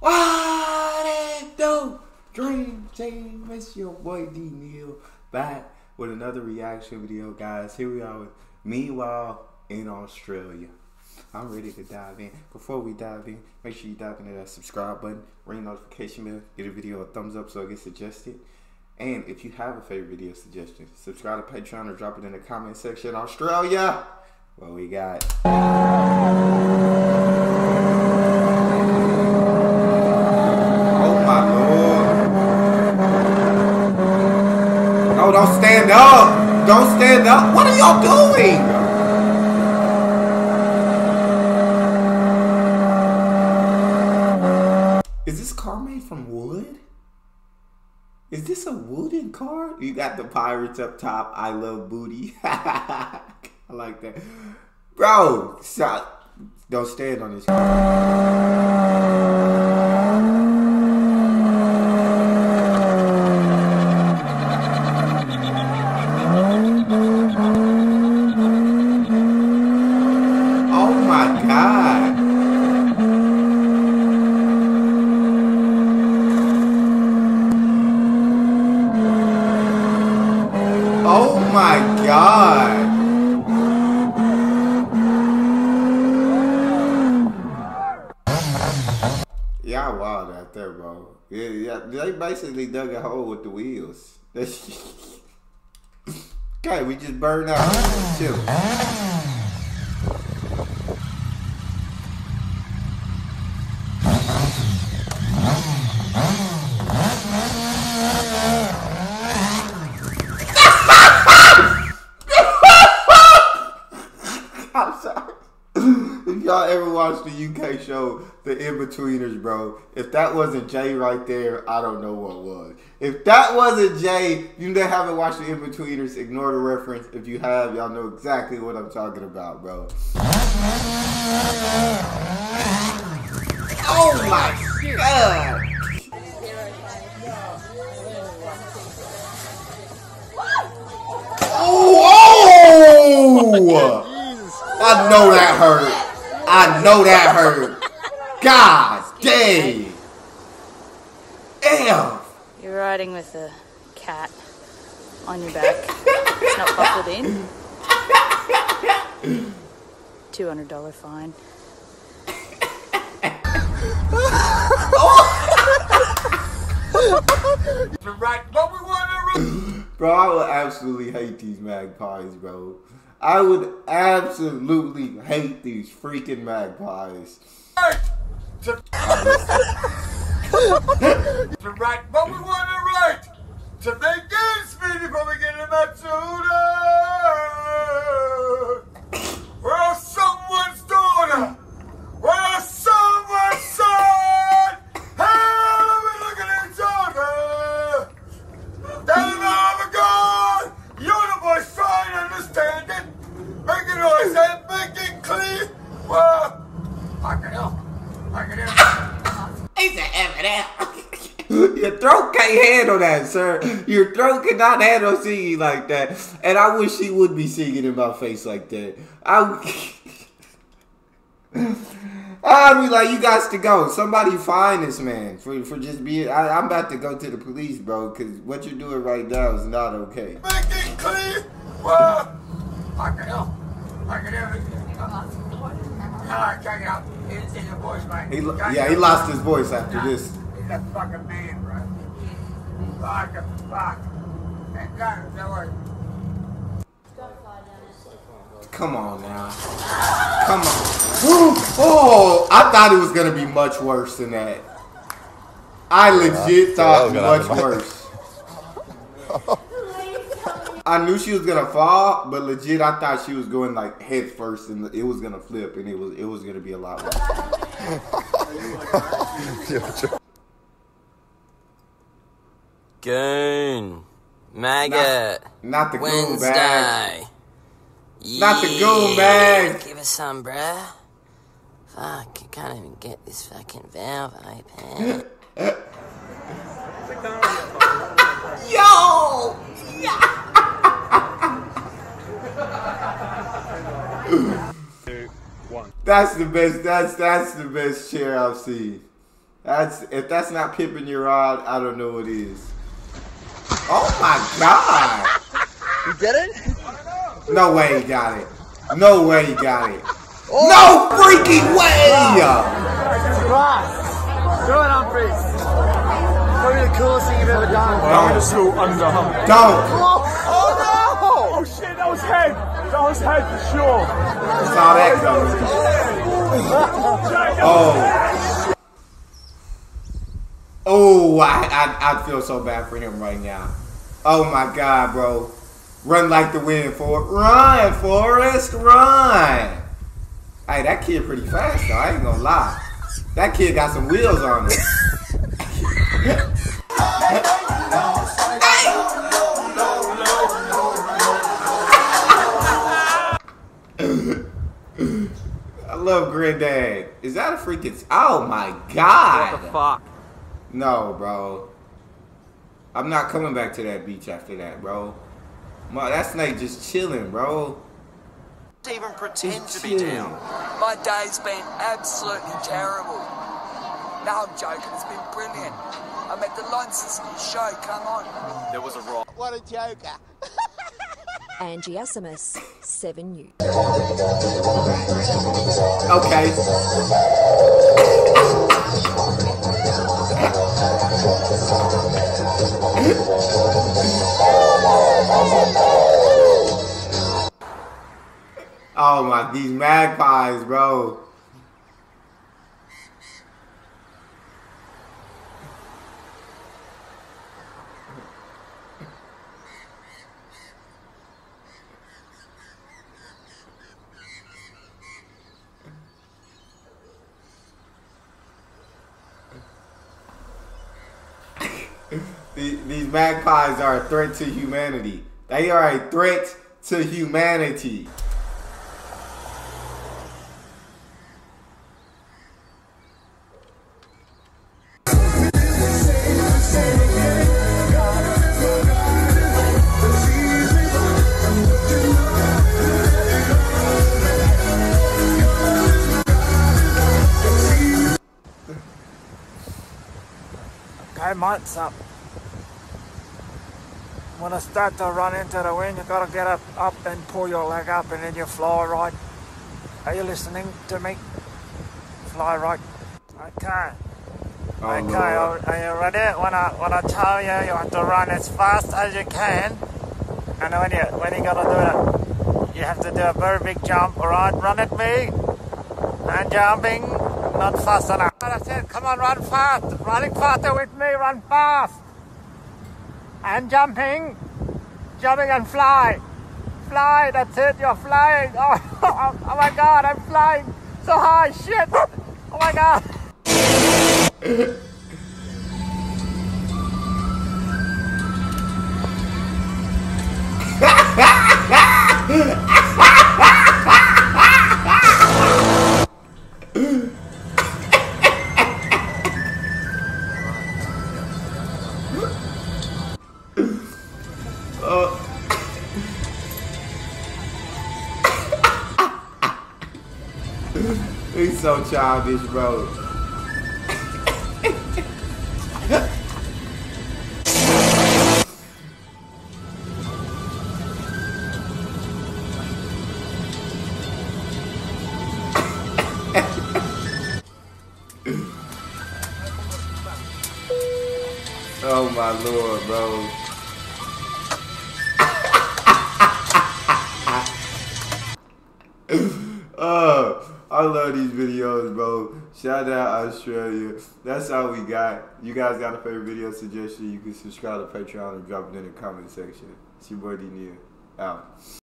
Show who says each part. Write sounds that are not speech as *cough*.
Speaker 1: What it do? Dream team, it's your boy D Neal back with another reaction video, guys. Here we are with Meanwhile in Australia. I'm ready to dive in. Before we dive in, make sure you dive into that subscribe button, ring notification bell, get a video a thumbs up so it gets suggested. And if you have a favorite video suggestion, subscribe to Patreon or drop it in the comment section. Australia, what we got? Oh my lord. Don't stand up. Don't stand up. What are y'all doing? Is this car made from wood? Is this a wooden car? You got the pirates up top. I love booty. *laughs* I like that. Bro, stop. Don't stand on this. Oh my god. Oh my god. Y'all wild out there, bro. Yeah, yeah, they basically dug a hole with the wheels. *laughs* Okay, we just burned out. Chill. I'm sorry. If watched the UK show, The Inbetweeners, bro, if that wasn't Jay right there, I don't know what was. If that wasn't Jay, you that haven't watched The Inbetweeners, ignore the reference. If you have, y'all know exactly what I'm talking about, bro. Oh my god! Oh! I know that hurt. I know that hurt. God dang. Damn.
Speaker 2: You're riding with a cat on your back, it's not buckled in. Two hundred dollar fine.
Speaker 1: Bro, I would absolutely hate these magpies, bro. I would absolutely hate these freaking magpies.
Speaker 3: to right what we want to write to make it speedy before we get that soda.
Speaker 1: He's *laughs* an Your throat can't handle that, sir. Your throat cannot handle singing like that. And I wish he would be singing in my face like that. I. *laughs* I'd be like, you guys to go. Somebody find this man for, for just being. I, I'm about to go to the police, bro, because what you're doing right now is not okay.
Speaker 3: Make it clear. Well, I can help. I can help. No, I can't help. It's in the voice, man.
Speaker 1: He, lo-
Speaker 3: Can't
Speaker 1: yeah, he
Speaker 3: help.
Speaker 1: lost his voice after this.
Speaker 3: He's a fucking man, bro. Fuck a fuck. Thank God, no worries.
Speaker 1: Come on now. Come on. Oh, I thought it was gonna be much worse than that. I legit
Speaker 4: that
Speaker 1: thought
Speaker 4: was gonna
Speaker 1: much worse. *laughs* I knew she was gonna fall, but legit, I thought she was going like head first, and it was gonna flip, and it was it was gonna be a lot worse.
Speaker 5: Goon. Maggot.
Speaker 1: Not the goon bag.
Speaker 5: Wednesday.
Speaker 1: Not the goon bag.
Speaker 5: Give us some, bruh. Fuck, I can't even get this fucking valve open. *laughs*
Speaker 1: Yo! That's the best. That's that's the best chair I've seen. That's if that's not pimping your rod, I don't know what is. Oh my god!
Speaker 4: You did it?
Speaker 1: No way he got it. No way he got it. Oh. No freaking way!
Speaker 4: Do it, Humphrey. Probably the coolest thing you've ever done.
Speaker 3: I'm gonna slow underhand.
Speaker 1: Don't.
Speaker 3: Oh shit, that was head. That was head for sure.
Speaker 1: Saw that coming. Oh. Oh, I, I I feel so bad for him right now. Oh my god, bro. Run like the wind, for Run, Forrest, run. Hey, that kid pretty fast though. I ain't gonna lie. That kid got some wheels on him. *laughs* love Granddad. Is that a freaking? Oh my god!
Speaker 4: What the fuck?
Speaker 1: No, bro. I'm not coming back to that beach after that, bro. Ma, that snake just chilling, bro.
Speaker 6: even pretend to be
Speaker 1: chilling.
Speaker 6: down. My day's been absolutely terrible. No, I'm joking. It's been brilliant. I'm at the Launceston show. Come on. There was a rock.
Speaker 4: What a joker. *laughs*
Speaker 7: Angie Asimus, 7 News.
Speaker 1: Okay. Oh my, these magpies, bro. These, these magpies are a threat to humanity. They are a threat to humanity.
Speaker 8: Okay, mate, up. When I start to run into the wind, you've gotta get up, up and pull your leg up and then you fly right. Are you listening to me? Fly right. Okay.
Speaker 1: Oh,
Speaker 8: okay,
Speaker 1: Lord.
Speaker 8: are you ready? When I when I tell you, you have to run as fast as you can. And when you when you gotta do it, you have to do a very big jump. All right, run at me. And jumping, not fast enough. That's it. Come on, run fast. Running faster with me. Run fast. And jumping, jumping and fly. Fly. That's it. You're flying. *laughs* Oh, oh my God, I'm flying so high. Shit. Oh my God. *laughs*
Speaker 1: so childish, bro. oh my lord, bro. Uh, *laughs* I love these videos, bro. Shout out Australia. That's all we got. You guys got a favorite video suggestion? You can subscribe to Patreon and drop it in the comment section. It's your boy D. Out.